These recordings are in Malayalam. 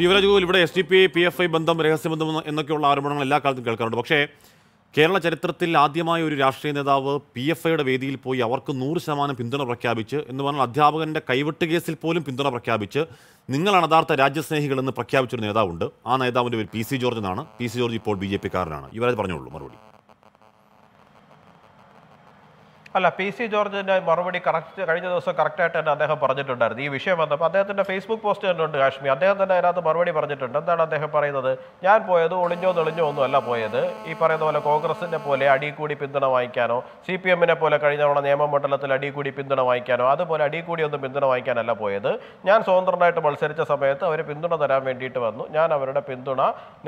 ശ്രീവരാജ് ഇവിടെ S D P I P F I ബന്ധം രഹസ്യബന്ധം എന്ന് എന്നൊക്കെയുള്ള ആരോപണങ്ങൾ എല്ലാ കാലത്തും കേൾക്കാറുണ്ട്. പക്ഷേ കേരള ചരിത്രത്തിൽ ആദ്യമായ ഒരു രാഷ്ട്രീയ നേതാവ് പി എഫ് ഐയുടെ വേദിയിൽ പോയി അവർക്ക് നൂറ് ശതമാനം പിന്തുണ പ്രഖ്യാപിച്ച് എന്ന് പറഞ്ഞാൽ അധ്യാപകന്റെ കൈവിട്ട് കേസിൽ പോലും പിന്തുണ പ്രഖ്യാപിച്ച് നിങ്ങളാണ് യഥാർത്ഥ രാജ്യസ്നേഹികളെന്ന് പ്രഖ്യാപിച്ചൊരു നേതാവുണ്ട്. ആ നേതാവിന്റെ പേര് പി സി ജോർജ് എന്നാണ്. പി സി ജോർജ് ഇപ്പോൾ ബി ജെ പിക്കാരനാണ് ഇവരത് പറഞ്ഞോളൂ മറുപടി. അല്ല പി സി ജോർജിന്റെ മറുപടി കറക്റ്റ് കഴിഞ്ഞ ദിവസം കറക്റ്റായിട്ട് തന്നെ അദ്ദേഹം പറഞ്ഞിട്ടുണ്ടായിരുന്നു. ഈ വിഷയം വന്നപ്പോൾ അദ്ദേഹത്തിന്റെ ഫേസ്ബുക്ക് പോസ്റ്റ് തന്നെ ഉണ്ട് കാശ്മീർ അദ്ദേഹം തന്നെ അതിനകത്ത് മറുപടി പറഞ്ഞിട്ടുണ്ട്. എന്താണ് അദ്ദേഹം പറയുന്നത്? ഞാൻ പോയത് ഒളിഞ്ഞോ തെളിഞ്ഞോ ഒന്നും അല്ല പോയത്. ഈ പറയുന്ന പോലെ കോൺഗ്രസിനെ പോലെ അടി കൂടി പിന്തുണ വാങ്ങിക്കാനോ സി പി എമ്മിനെ പോലെ കഴിഞ്ഞ തവണ നിയമമണ്ഡലത്തിൽ അടി കൂടി പിന്തുണ വാങ്ങിക്കാനോ അതുപോലെ അടി കൂടി ഒന്നും പിന്തുണ വാങ്ങിക്കാനല്ല പോയത്. ഞാൻ സ്വതന്ത്രനായിട്ട് മത്സരിച്ച സമയത്ത് അവർ പിന്തുണ തരാൻ വേണ്ടിയിട്ട് വന്നു. ഞാൻ അവരുടെ പിന്തുണ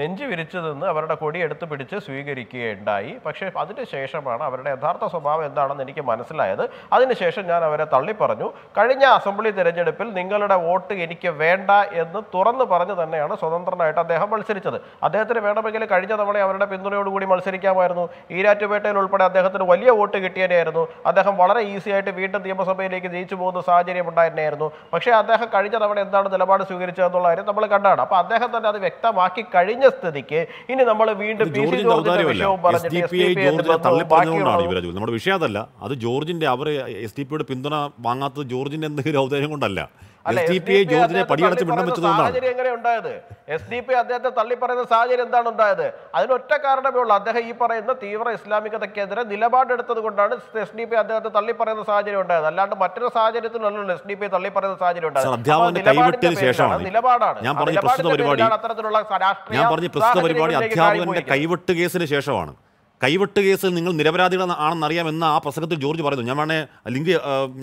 നെഞ്ചു വിരിച്ചു നിന്ന് അവരുടെ കൊടി എടുത്തു പിടിച്ച് സ്വീകരിക്കുകയുണ്ടായി. പക്ഷേ അതിന് ശേഷമാണ് അവരുടെ യഥാർത്ഥ സ്വഭാവം എന്താണെന്ന് എനിക്ക് മനസ്സിലായത്. അതിനുശേഷം ഞാൻ അവരെ തള്ളിപ്പറഞ്ഞു. കഴിഞ്ഞ അസംബ്ലി തിരഞ്ഞെടുപ്പിൽ നിങ്ങളുടെ വോട്ട് എനിക്ക് വേണ്ട എന്ന് തുറന്നു പറഞ്ഞു തന്നെയാണ് സ്വതന്ത്രനായിട്ട് അദ്ദേഹം മത്സരിച്ചത്. അദ്ദേഹത്തിന് വേണമെങ്കിൽ കഴിഞ്ഞ തവണ അവരുടെ പിന്തുണയോടുകൂടി മത്സരിക്കാമായിരുന്നു. ഈരാറ്റുപേട്ടയിൽ ഉൾപ്പെടെ അദ്ദേഹത്തിന് വലിയ വോട്ട് കിട്ടിയതായിരുന്നു അദ്ദേഹം വളരെ ഈസി ആയിട്ട് വീണ്ടും നിയമസഭയിലേക്ക് ജയിച്ചു പോകുന്ന സാഹചര്യം ഉണ്ടായിരുന്നായിരുന്നു പക്ഷേ അദ്ദേഹം കഴിഞ്ഞ തവണ എന്താണ് നിലപാട് സ്വീകരിച്ചതെന്നുള്ള കാര്യം നമ്മൾ കണ്ടാണ്. അപ്പൊ അദ്ദേഹം തന്നെ അത് വ്യക്തമാക്കി കഴിഞ്ഞ സ്ഥിതിക്ക് ഇനി നമ്മൾ വീണ്ടും പി സി ജോർജിന്റെ വിഷയവും പറഞ്ഞിട്ട് നമ്മുടെ എസ് പി അത് ജോർജിന്റെ അവർ എസ് ഡി പിയുടെ പിന്തുണ വാങ്ങാത്തത് ജോർജിന്റെ എന്തെങ്കിലും ഔദാര്യം കൊണ്ടല്ല. എസ് ഡി പി ജോർജിനെ പടിയടച്ച് തള്ളിപ്പറയുന്ന വെച്ചതുകൊണ്ടാണ് എങ്ങനെ ഉണ്ടായത്? എസ് ഡി പി അദ്ദേഹത്തെ തള്ളിപ്പറയുന്ന സാഹചര്യം എന്താണ് ഉണ്ടായത്? അതിനൊറ്റ കാരണമേ ഉള്ളൂ. അദ്ദേഹം ഈ പറയുന്ന തീവ്ര ഇസ്ലാമികതയ്ക്കെതിരെ നിലപാടെടുത്തത് കൊണ്ടാണ് എസ് ഡി പി അദ്ദേഹത്തെ തള്ളിപ്പറയുന്ന സാഹചര്യം ഉണ്ടായത്. അല്ലാണ്ട് മറ്റൊരു സാഹചര്യത്തിലല്ലല്ലോ എസ് ഡി പി തള്ളിപ്പറയുന്ന സാഹചര്യം ഉണ്ടായത്. നിലപാടാണ്. ഞാൻ പറഞ്ഞ പ്രസ്തുത പരിപാടി അത്തരത്തിലുള്ള രാഷ്ട്രീയ കൈവിട്ട് കേസിന് ശേഷമാണ്. കൈവിട്ട് കേസിൽ നിങ്ങൾ നിരപരാധികൾ ആണെന്നറിയാമെന്ന് ആ പ്രസംഗത്തിൽ ജോർജ് പറയുന്നു. ഞാൻ വേണേ ലിങ്ക്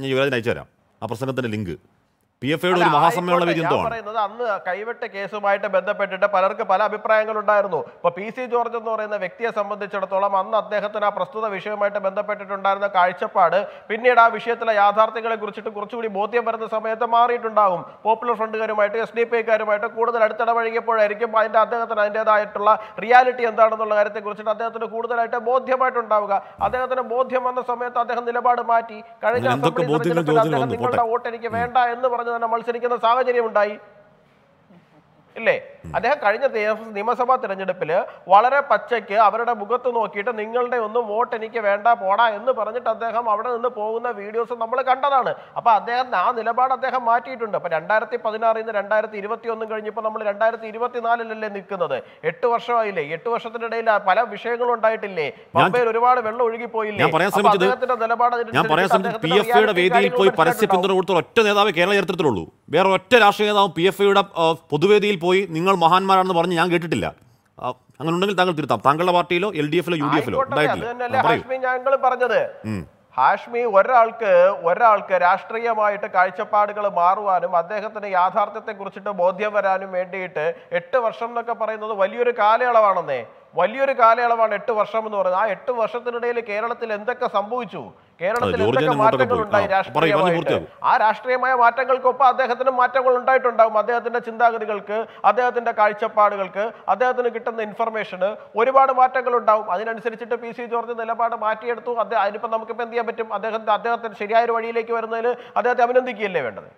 യുവരാജന് അയച്ചു തരാം. ആ പ്രസംഗത്തിന്റെ ലിങ്ക്. പി എഫ് ഐയുടെ ഒരു മഹാസമ്മേളന എന്തോ പറയുന്നത് അന്ന് കൈവെട്ട കേസുമായിട്ട് ബന്ധപ്പെട്ടിട്ട് പലർക്ക് പല അഭിപ്രായങ്ങൾ ഉണ്ടായിരുന്നു ഇപ്പൊ പി സി ജോർജ് എന്ന് പറയുന്ന വ്യക്തിയെ സംബന്ധിച്ചിടത്തോളം അന്ന് അദ്ദേഹത്തിന് ആ പ്രസ്തുത വിഷയവുമായിട്ട് ബന്ധപ്പെട്ടിട്ടുണ്ടായിരുന്ന കാഴ്ചപ്പാട് പിന്നീട് ആ വിഷയത്തിലെ യാഥാർത്ഥ്യങ്ങളെ കുറിച്ചിട്ട് കുറച്ചുകൂടി ബോധ്യം വരുന്ന സമയത്ത് മാറിയിട്ടുണ്ടാകും പോപ്പുലർ ഫ്രണ്ടുകാരുമായിട്ട് എസ് ഡി പി ഐക്കാരുമായിട്ട് കൂടുതൽ അടുത്തിടപഴകിയപ്പോഴായിരിക്കും അതിന്റെ അദ്ദേഹത്തിന് അതിന്റെതായിട്ടുള്ള റിയാലിറ്റി എന്താണെന്നുള്ള കാര്യത്തെ കുറിച്ചിട്ട് അദ്ദേഹത്തിന് കൂടുതലായിട്ട് ബോധ്യമായിട്ടുണ്ടാവുക. അദ്ദേഹത്തിന് ബോധ്യം വന്ന സമയത്ത് അദ്ദേഹം നിലപാട് മാറ്റി. കഴിഞ്ഞ? നിങ്ങളുടെ. വോട്ട് എനിക്ക് വേണ്ട എന്ന് പറഞ്ഞ് തന്നെ മത്സരിക്കുന്ന സാഹചര്യം ഉണ്ടായി ഇല്ലേ? അദ്ദേഹം കഴിഞ്ഞ നിയ- നിയമസഭാ തെരഞ്ഞെടുപ്പിൽ വളരെ പച്ചയ്ക്ക് അവരുടെ മുഖത്ത് നോക്കിയിട്ട് നിങ്ങളുടെ ഒന്നും വോട്ട് എനിക്ക് വേണ്ട പോടാ എന്ന് പറഞ്ഞിട്ട് അദ്ദേഹം അവിടെ നിന്ന് പോകുന്ന വീഡിയോസ് നമ്മൾ കണ്ടതാണ്. അപ്പൊ അദ്ദേഹം ആ നിലപാട് അദ്ദേഹം മാറ്റിയിട്ടുണ്ട്. അപ്പൊ രണ്ടായിരത്തി പതിനാറിൽ നിന്ന് രണ്ടായിരത്തി ഇരുപത്തി ഒന്നും കഴിഞ്ഞപ്പോൾ നമ്മൾ രണ്ടായിരത്തി ഇരുപത്തിനാലിലല്ലേ നിൽക്കുന്നത്? എട്ട് വർഷമായില്ലേ? എട്ട് വർഷത്തിനിടയിൽ പല വിഷയങ്ങളും ഉണ്ടായിട്ടില്ലേ? പമ്പയിൽ ഒരുപാട് വെള്ളം ഒഴുകിപ്പോയില്ലേ? അദ്ദേഹത്തിന്റെ നിലപാട് പി എഫ് വേദിയിൽ പോയി കാര്യങ്ങൾ പരസ്യ പിന്തുണ കൊടുത്ത ഒറ്റ നേതാവ് കേരള ചരിത്രത്തിലുള്ളൂ. വേറെ ഒറ്റ രാഷ്ട്രീയ നേതാവും പി എഫ് ഐയുടെ പൊതുവേദിയിൽ പോയി നിങ്ങൾ മഹാന്മാരാണെന്ന് പറഞ്ഞ് ഞാൻ കേട്ടിട്ടില്ല. അങ്ങനെ ഉണ്ടെങ്കിൽ താങ്കൾ തിരുത്താം. താങ്കളുടെ പാർട്ടിയിലോ എൽ ഡി എഫിലോ യു ഡി എഫിലോ? ഞങ്ങൾ പറഞ്ഞത്. ഹാഷ്മി ഒരാൾക്ക് ഒരാൾക്ക് രാഷ്ട്രീയമായിട്ട് കാഴ്ചപ്പാടുകൾ മാറുവാനും അദ്ദേഹത്തിന് യാഥാർത്ഥ്യത്തെ കുറിച്ചിട്ട് ബോധ്യം വരാനും വേണ്ടിയിട്ട് എട്ട് വർഷം എന്നൊക്കെ പറയുന്നത് വലിയൊരു കാലയളവാണെന്നേ. വലിയൊരു കാലയളവാണ് എട്ട് വർഷം എന്ന് പറയുന്നത്. ആ എട്ട് വർഷത്തിനിടയിൽ കേരളത്തിൽ എന്തൊക്കെ സംഭവിച്ചു? കേരളത്തിൽ എന്തൊക്കെ മാറ്റങ്ങൾ ഉണ്ടായി? ആ, പറയൂ, രാഷ്ട്രീയമായിട്ട് ആ രാഷ്ട്രീയമായ മാറ്റങ്ങൾക്കൊപ്പം അദ്ദേഹത്തിന് മാറ്റങ്ങൾ ഉണ്ടായിട്ടുണ്ടാകും അദ്ദേഹത്തിന്റെ ചിന്താഗതികൾക്ക് അദ്ദേഹത്തിന്റെ കാഴ്ചപ്പാടുകൾക്ക് അദ്ദേഹത്തിന് കിട്ടുന്ന ഇൻഫർമേഷന് ഒരുപാട് മാറ്റങ്ങൾ ഉണ്ടാവും. അതിനനുസരിച്ചിട്ട് പി സി ജോർജ് നിലപാട് മാറ്റിയെടുത്തു. അതിനിപ്പോൾ നമുക്കിപ്പോൾ എന്ത് ചെയ്യാൻ പറ്റും? അദ്ദേഹത്തെ അദ്ദേഹത്തിന് ശരിയായ ഒരു വഴിയിലേക്ക് വരുന്നതിൽ അദ്ദേഹത്തെ അഭിനന്ദിക്കുകയല്ലേ വേണ്ടത്.